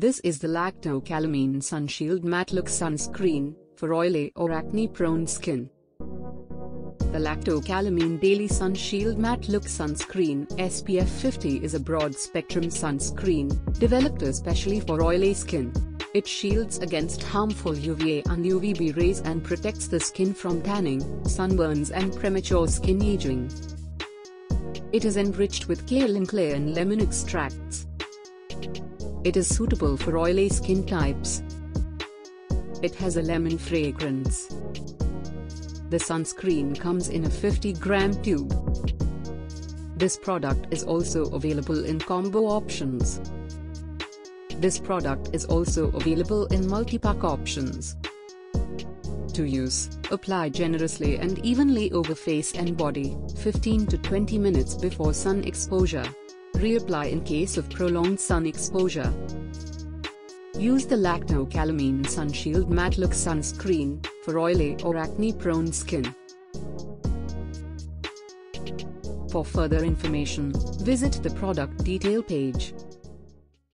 This is the Lacto-Calamine Sunshield Matte Look Sunscreen for oily or acne-prone skin. The Lacto-Calamine Daily Sunshield Matte Look Sunscreen SPF 50 is a broad-spectrum sunscreen developed especially for oily skin. It shields against harmful UVA and UVB rays and protects the skin from tanning, sunburns and premature skin aging. It is enriched with kaolin clay and lemon extracts. It is suitable for oily skin types. It has a lemon fragrance. The sunscreen comes in a 50 gram tube. This product is also available in combo options. This product is also available in multi-pack options. To use, apply generously and evenly over face and body, 15 to 20 minutes before sun exposure. Reapply in case of prolonged sun exposure. Use the Lacto-Calamine Sunshield Matte Look Sunscreen for oily or acne-prone skin. For further information, visit the product detail page.